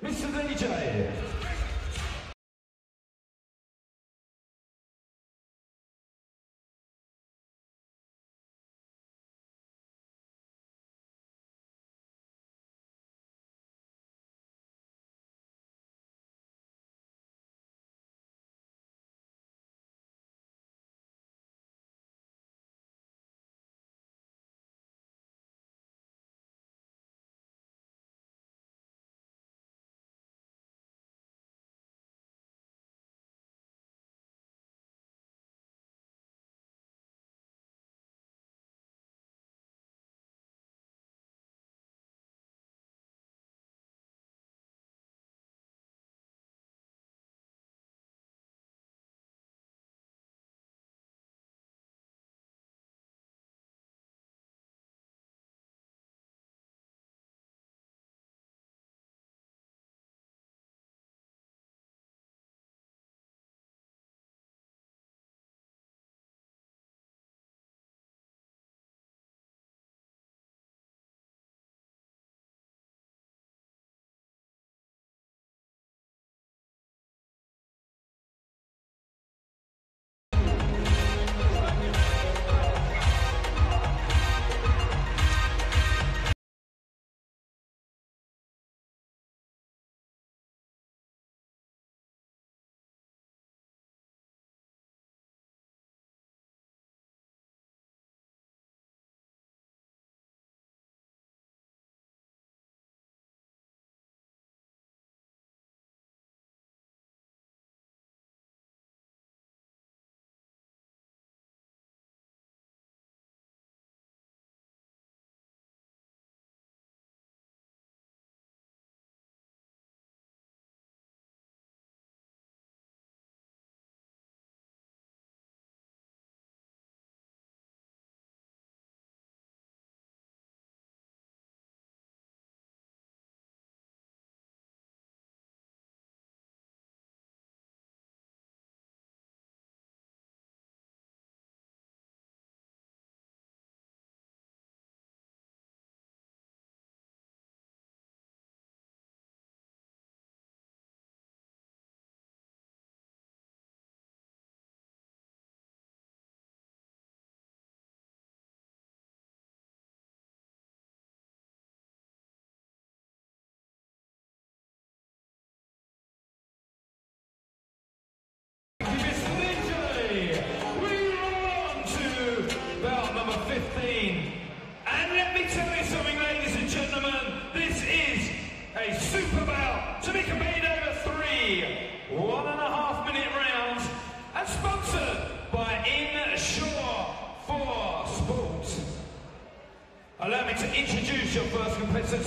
Mr. DJ.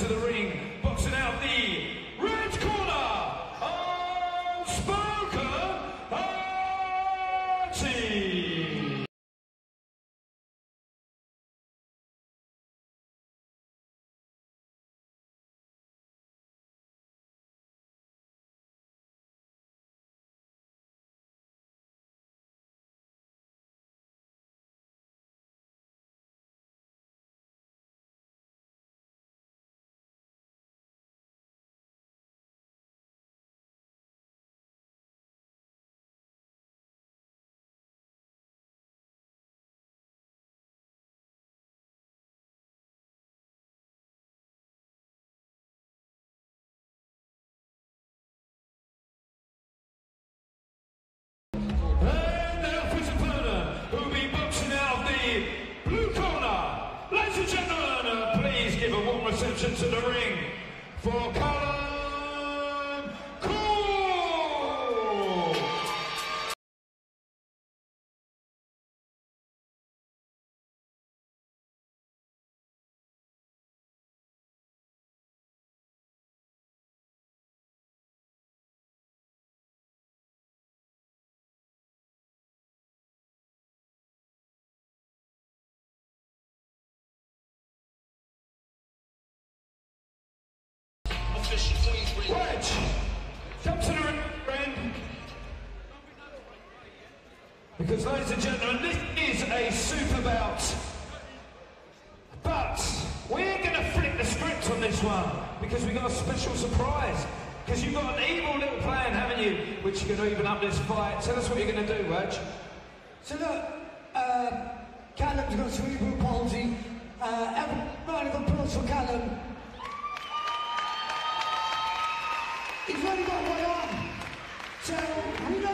to the ring. into the ring for Colin. Because, ladies and gentlemen, this is a super bout. But we're going to flip the script on this one because we've got a special surprise. Because you've got an evil little plan, haven't you? Which you're going to even up this fight. Tell us what you're going to do, Raj. So, look, uh, Callum's got cerebral palsy. Uh, every round of applause for Callum. He's only got one arm. So, we know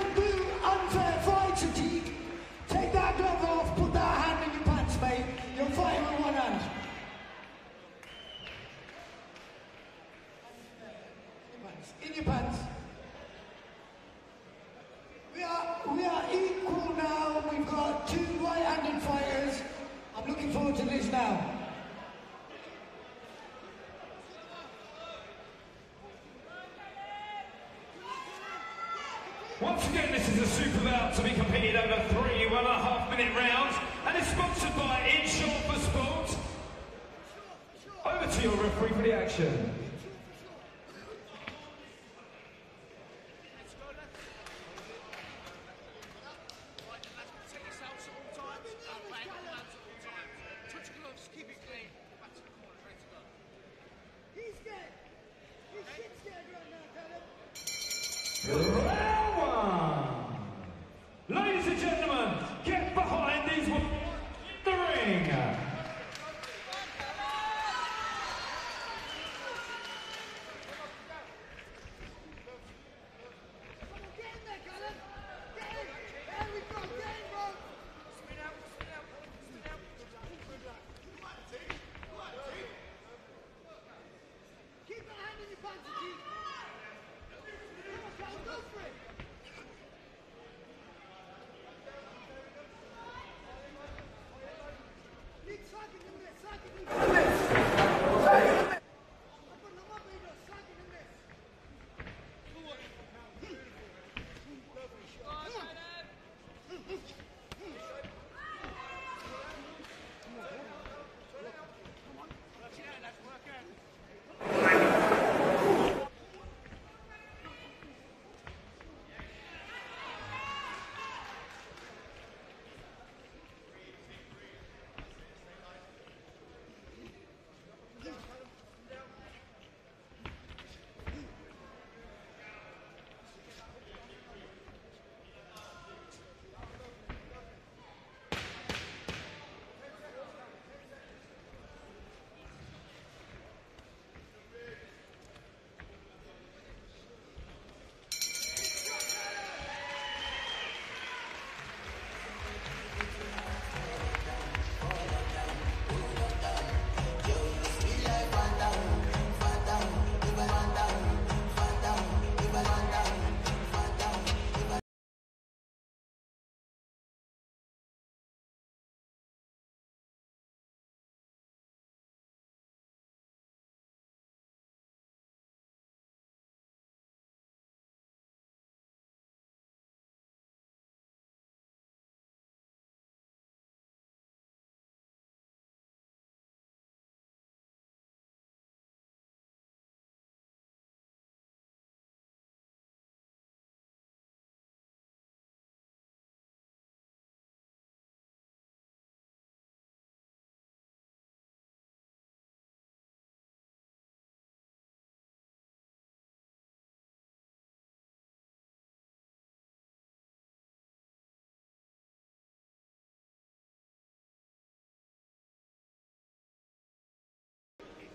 Once again, this is a super bout to be competed over three one and a half minute rounds and is sponsored by Inshore for Sport. Over to your referee for the action. He's scared right now. Round one. Ladies and gentlemen, get behind these ones in Thank you.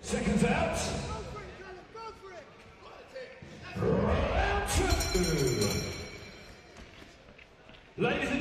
Seconds out. Round two. Ladies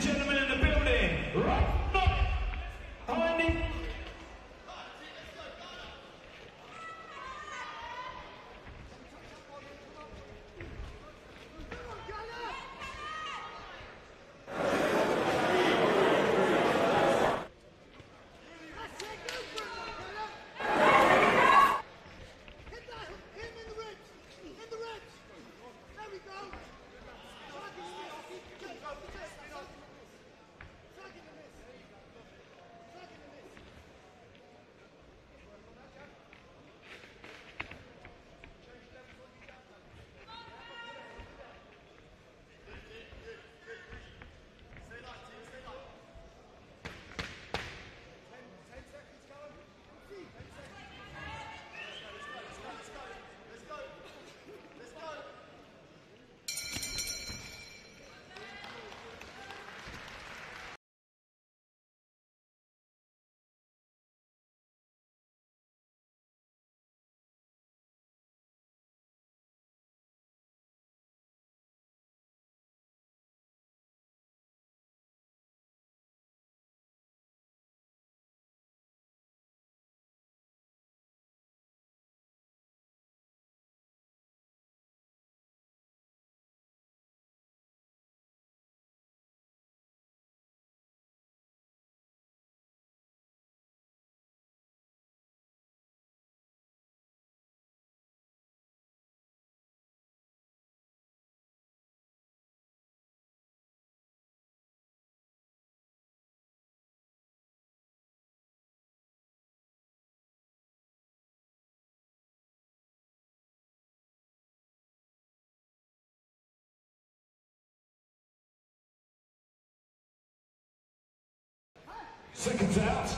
Seconds out.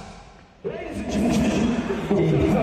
Ladies and gentlemen,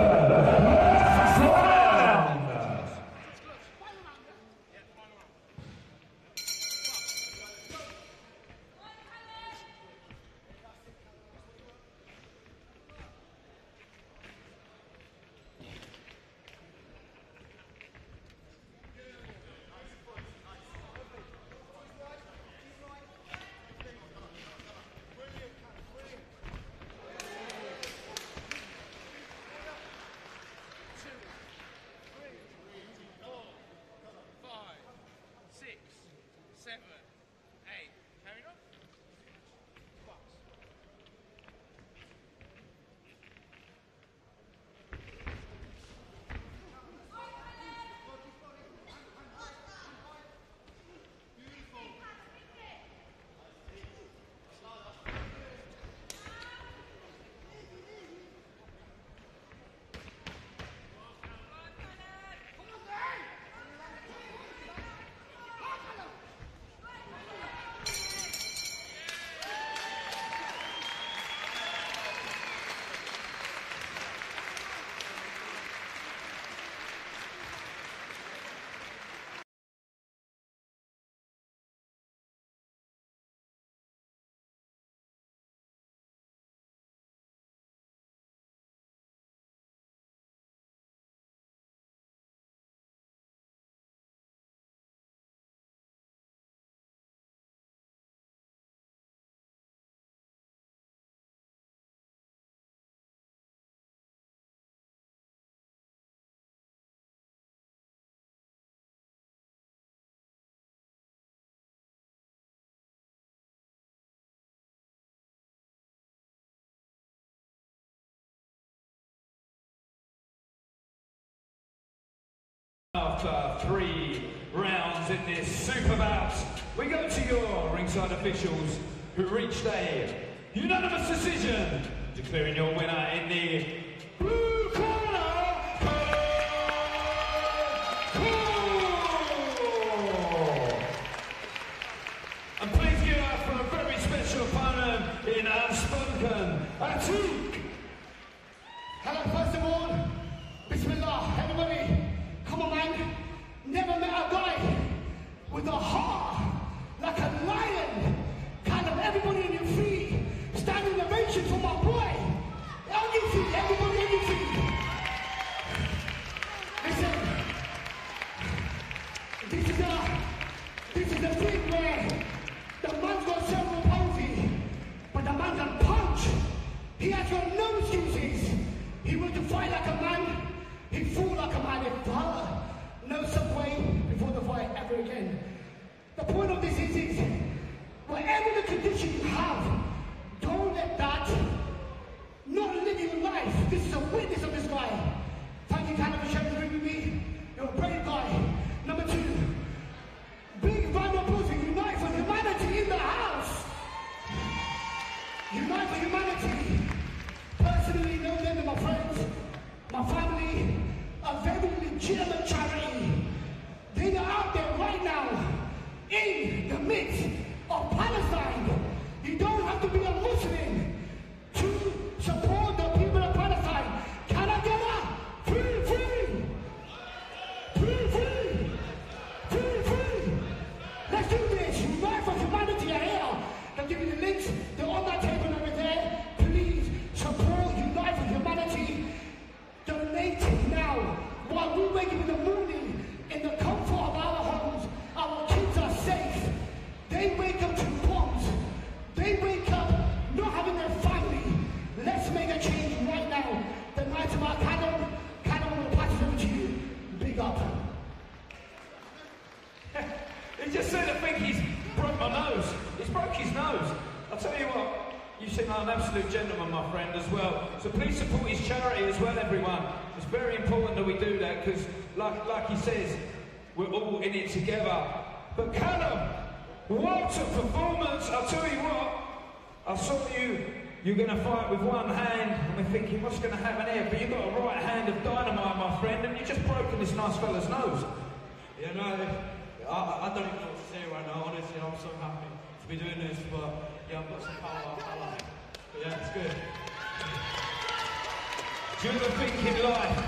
After three rounds in this super bout, we go to your ringside officials who reached a unanimous decision declaring your winner in the blue corner. just said, I think he's broke my nose. He's broke his nose. I'll tell you what, you seem like an absolute gentleman, my friend, as well. So please support his charity as well, everyone. It's very important that we do that because, like, like he says, we're all in it together. But Callum, what a performance! I'll tell you what, I saw you, you're going to fight with one hand, and we're thinking, what's going to happen here? But you've got a right hand of dynamite, my friend, and you've just broken this nice fella's nose. You know, I, I don't even know what to say right now. Honestly, I'm so happy to be doing this. But yeah, I've got some power. I like. But yeah, it's good. Do you ever think in life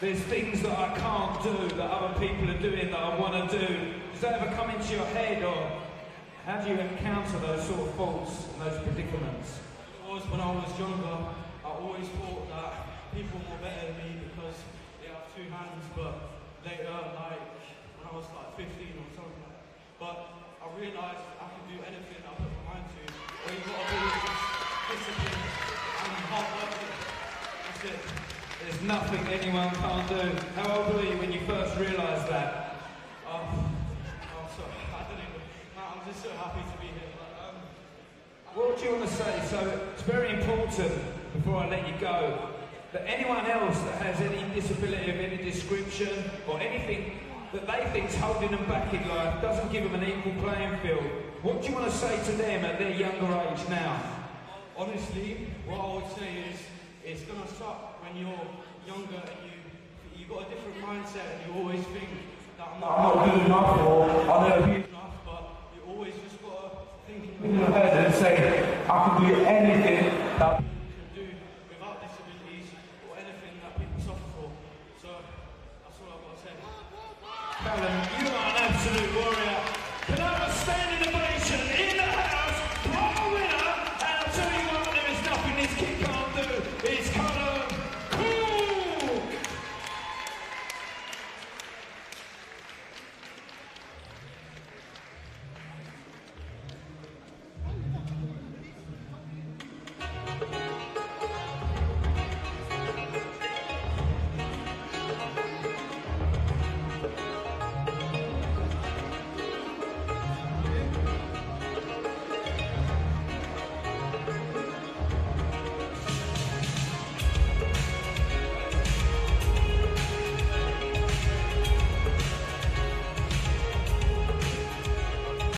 there's things that I can't do that other people are doing that I want to do? Does that ever come into your head, or have you encountered those sort of faults and those predicaments? It was when I was younger. I always thought that people were better than me because they have two hands, but later, like when I was like 15 or something like that, but I realised I can do anything I put my mind to. All you've gotta do is just discipline and hard. That's it. There's nothing anyone can't do. How old were you when you first realised that? Um, I'm sorry, I don't even, I'm just so happy to be here. But, um, What do you want to say? So it's very important before I let you go that anyone else that has any disability of any description or anything that they think's holding them back in life doesn't give them an equal playing field. What do you want to say to them at their younger age now? Honestly, what I would say is it's gonna suck when you're younger and you you've got a different mindset and you always think that I'm not, not good enough or never be good enough, but you always just gotta think in your head and say, I can do anything